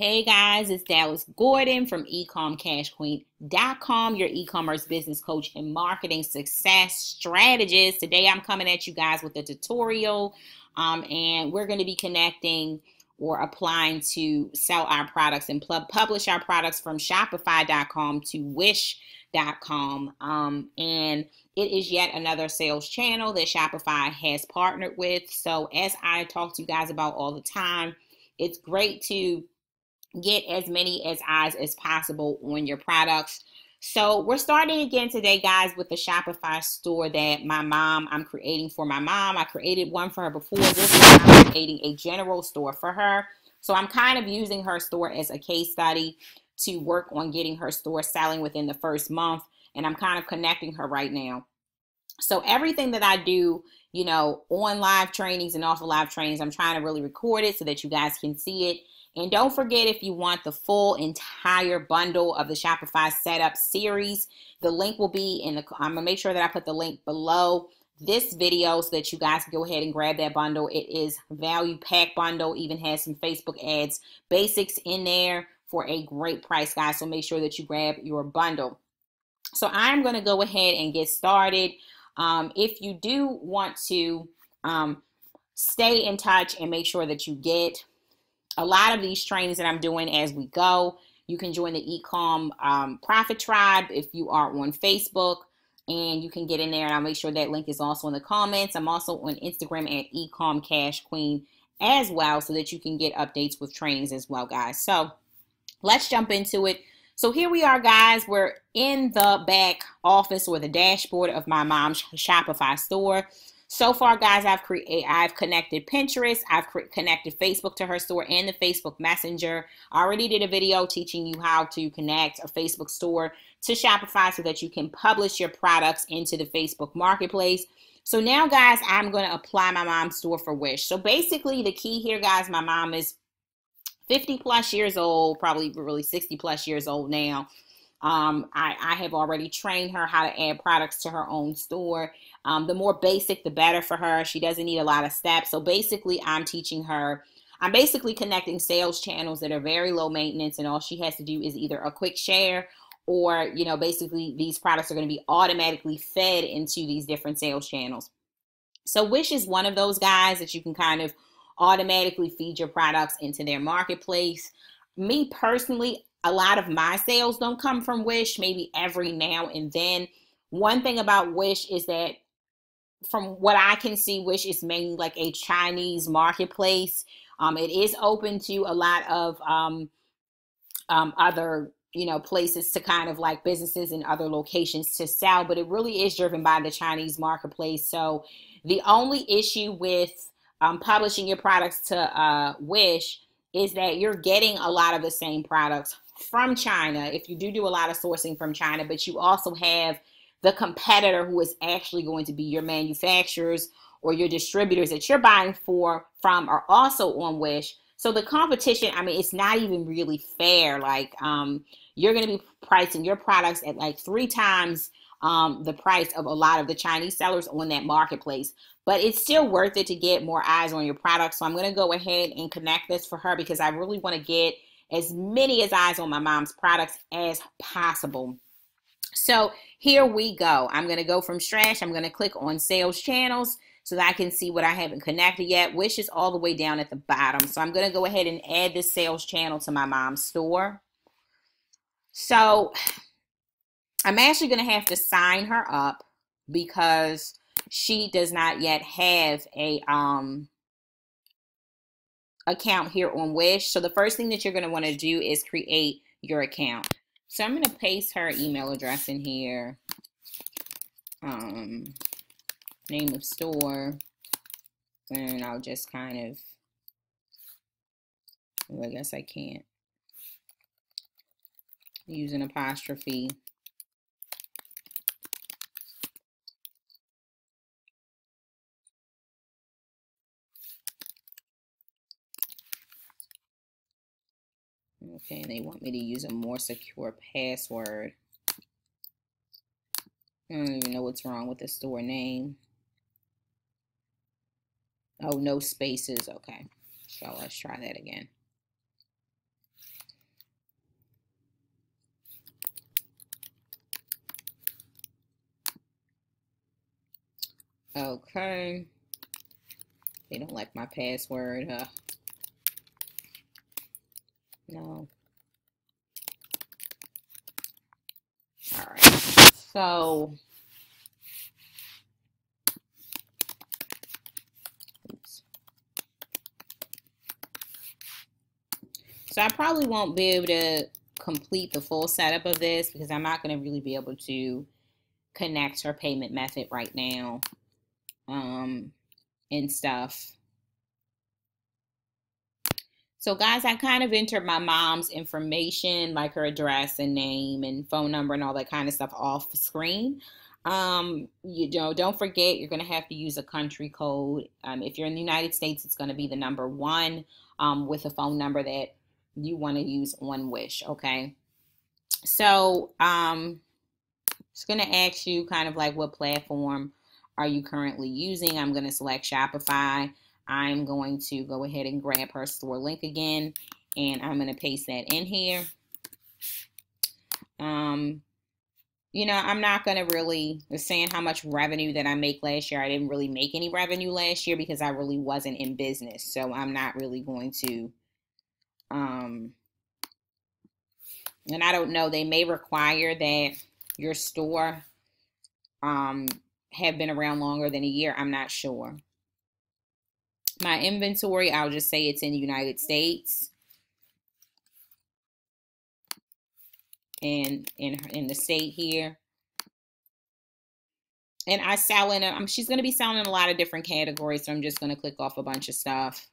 Hey guys, it's Dallas Gordon from ecomcashqueen.com, your e-commerce business coach and marketing success strategist. Today I'm coming at you guys with a tutorial um, and we're going to be connecting or applying to sell our products and publish our products from shopify.com to wish.com. Um, and it is yet another sales channel that Shopify has partnered with. So as I talk to you guys about all the time, it's great to get as many as eyes as possible on your products. So we're starting again today, guys, with the Shopify store that my mom, I'm creating for my mom. I created one for her before. This time I'm creating a general store for her. So I'm kind of using her store as a case study to work on getting her store selling within the first month. And I'm kind of connecting her right now. So everything that I do, you know, on live trainings and off of live trainings, I'm trying to really record it so that you guys can see it and don't forget if you want the full entire bundle of the Shopify setup series, the link will be in the, I'm gonna make sure that I put the link below this video so that you guys can go ahead and grab that bundle. It is value pack bundle, even has some Facebook ads basics in there for a great price, guys. So make sure that you grab your bundle. So I'm gonna go ahead and get started. Um, if you do want to um, stay in touch and make sure that you get a lot of these trainings that I'm doing as we go. You can join the Ecom um, Profit Tribe if you are on Facebook, and you can get in there. And I'll make sure that link is also in the comments. I'm also on Instagram at Ecom Cash Queen as well, so that you can get updates with trainings as well, guys. So let's jump into it. So here we are, guys. We're in the back office or the dashboard of my mom's Shopify store. So far, guys, I've created, I've connected Pinterest, I've connected Facebook to her store and the Facebook Messenger. I already did a video teaching you how to connect a Facebook store to Shopify so that you can publish your products into the Facebook Marketplace. So now, guys, I'm going to apply my mom's store for Wish. So basically, the key here, guys, my mom is 50 plus years old, probably really 60 plus years old now. Um, I, I have already trained her how to add products to her own store. Um, the more basic, the better for her. She doesn't need a lot of steps. So basically, I'm teaching her. I'm basically connecting sales channels that are very low maintenance, and all she has to do is either a quick share or, you know, basically these products are going to be automatically fed into these different sales channels. So, Wish is one of those guys that you can kind of automatically feed your products into their marketplace. Me personally, a lot of my sales don't come from Wish, maybe every now and then. One thing about Wish is that from what I can see, Wish is mainly like a Chinese marketplace. Um, it is open to a lot of um, um, other you know places to kind of like businesses in other locations to sell, but it really is driven by the Chinese marketplace. So the only issue with um, publishing your products to uh, Wish is that you're getting a lot of the same products from China. If you do do a lot of sourcing from China, but you also have the competitor who is actually going to be your manufacturers or your distributors that you're buying for from are also on Wish. So the competition, I mean, it's not even really fair. Like, um, you're going to be pricing your products at like three times um, the price of a lot of the Chinese sellers on that marketplace. But it's still worth it to get more eyes on your product. So I'm going to go ahead and connect this for her because I really want to get as many as eyes on my mom's products as possible. So here we go. I'm going to go from Strash. I'm going to click on sales channels so that I can see what I haven't connected yet. which is all the way down at the bottom. So I'm going to go ahead and add this sales channel to my mom's store. So I'm actually going to have to sign her up because she does not yet have a um account here on Wish. So the first thing that you're going to want to do is create your account. So I'm going to paste her email address in here. Um, name of store. And I'll just kind of, well, I guess I can't. Use an apostrophe. Okay, and they want me to use a more secure password. I don't even know what's wrong with the store name. Oh, no spaces. Okay. So let's try that again. Okay. They don't like my password. Huh? No. All right. So, oops. So I probably won't be able to complete the full setup of this because I'm not going to really be able to connect her payment method right now um, and stuff. So guys, I kind of entered my mom's information, like her address and name and phone number and all that kind of stuff off screen. Um, you know, don't forget you're going to have to use a country code. Um, if you're in the United States, it's going to be the number one um, with a phone number that you want to use on Wish. Okay. So, um, it's going to ask you kind of like what platform are you currently using. I'm going to select Shopify. I'm going to go ahead and grab her store link again and I'm going to paste that in here. Um, you know, I'm not going to really saying how much revenue that I make last year. I didn't really make any revenue last year because I really wasn't in business. So I'm not really going to, um, and I don't know, they may require that your store, um, have been around longer than a year. I'm not sure. My inventory, I'll just say it's in the United States. And in in the state here. And I sell in a, um, she's going to be selling in a lot of different categories. So I'm just going to click off a bunch of stuff.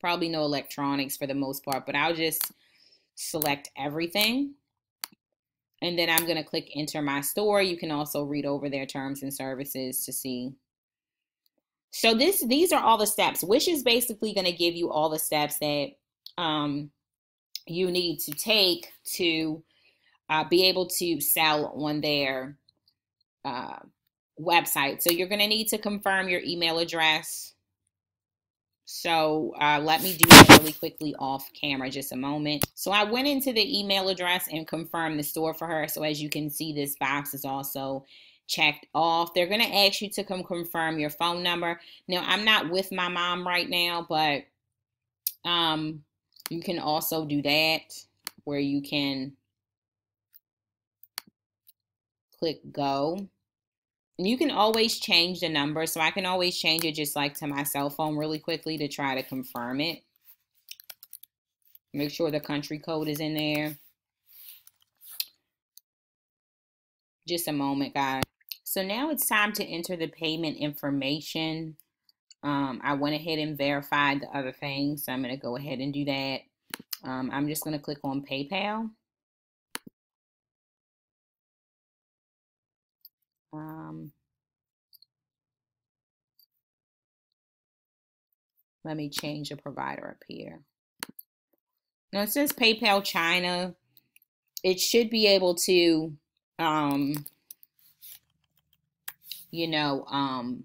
Probably no electronics for the most part, but I'll just select everything. And then I'm going to click enter my store. You can also read over their terms and services to see so this these are all the steps. Wish is basically going to give you all the steps that um, you need to take to uh, be able to sell on their uh, website. So you're going to need to confirm your email address. So uh, let me do that really quickly off camera, just a moment. So I went into the email address and confirmed the store for her. So as you can see, this box is also checked off. They're going to ask you to come confirm your phone number. Now, I'm not with my mom right now, but um, you can also do that where you can click go. And you can always change the number. So I can always change it just like to my cell phone really quickly to try to confirm it. Make sure the country code is in there. Just a moment, guys. So now it's time to enter the payment information. Um, I went ahead and verified the other things, so I'm going to go ahead and do that. Um, I'm just going to click on PayPal. Um, let me change the provider up here. Now it says PayPal China. It should be able to um, you know, um,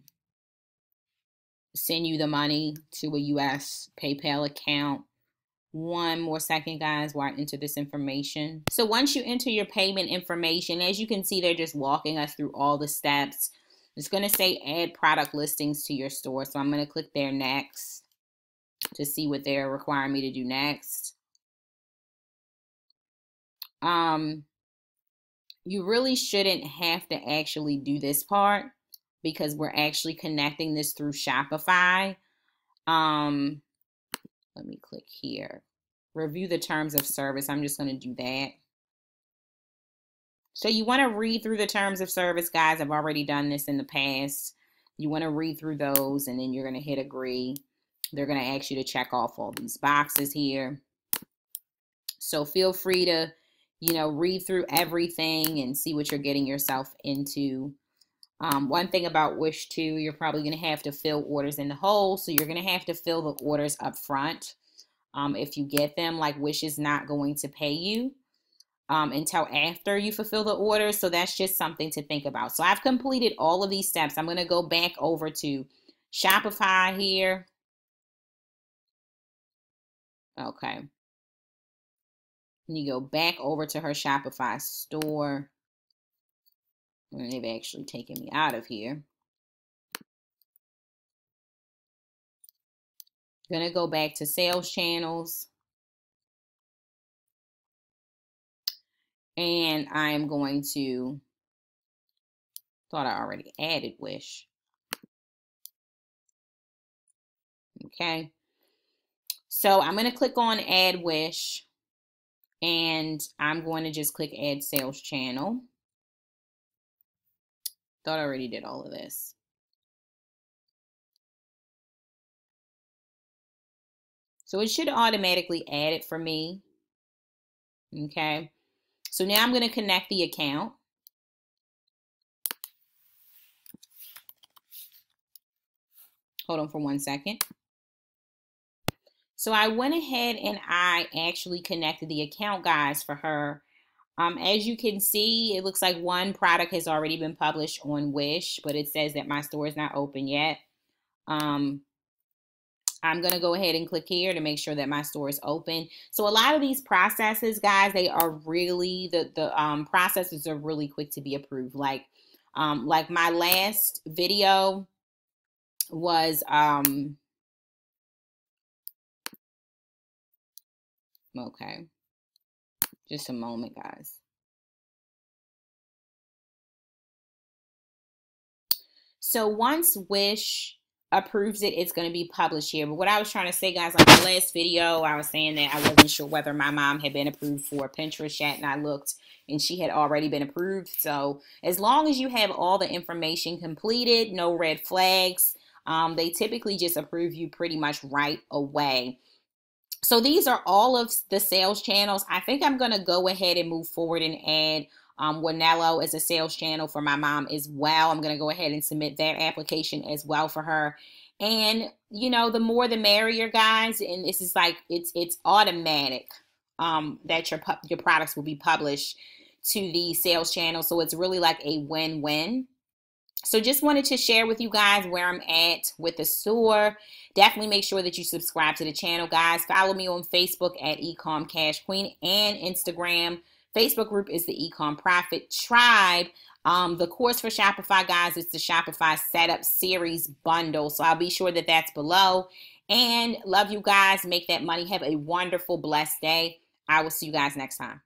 send you the money to a U.S. PayPal account. One more second, guys, while I enter this information. So once you enter your payment information, as you can see, they're just walking us through all the steps. It's going to say add product listings to your store. So I'm going to click there next to see what they're requiring me to do next. Um, you really shouldn't have to actually do this part because we're actually connecting this through Shopify. Um, let me click here. Review the terms of service. I'm just going to do that. So you want to read through the terms of service, guys. I've already done this in the past. You want to read through those and then you're going to hit agree. They're going to ask you to check off all these boxes here. So feel free to, you know, read through everything and see what you're getting yourself into. Um, one thing about Wish too, you're probably going to have to fill orders in the hole. So you're going to have to fill the orders up front um, if you get them. Like Wish is not going to pay you um, until after you fulfill the order. So that's just something to think about. So I've completed all of these steps. I'm going to go back over to Shopify here. Okay. And you go back over to her Shopify store. They've actually taken me out of here. Gonna go back to sales channels. And I am going to, thought I already added wish. Okay. So I'm going to click on add wish and I'm going to just click add sales channel. Thought I already did all of this. So it should automatically add it for me. Okay. So now I'm going to connect the account. Hold on for one second. So I went ahead and I actually connected the account, guys, for her. Um, as you can see, it looks like one product has already been published on Wish, but it says that my store is not open yet. Um, I'm going to go ahead and click here to make sure that my store is open. So a lot of these processes, guys, they are really, the, the um, processes are really quick to be approved. Like, um, like my last video was, um, okay, just a moment, guys. So once Wish approves it, it's going to be published here. But what I was trying to say, guys, on the last video, I was saying that I wasn't sure whether my mom had been approved for Pinterest yet, and I looked, and she had already been approved. So as long as you have all the information completed, no red flags, um, they typically just approve you pretty much right away. So these are all of the sales channels. I think I'm going to go ahead and move forward and add um, Wanelo as a sales channel for my mom as well. I'm going to go ahead and submit that application as well for her. And you know, the more the merrier, guys. And this is like it's it's automatic um, that your your products will be published to the sales channel. So it's really like a win-win. So just wanted to share with you guys where I'm at with the store. Definitely make sure that you subscribe to the channel, guys. Follow me on Facebook at Ecom Cash Queen and Instagram Facebook group is the Ecom Profit Tribe. Um, the course for Shopify, guys, is the Shopify Setup Series Bundle. So I'll be sure that that's below. And love you guys. Make that money. Have a wonderful, blessed day. I will see you guys next time.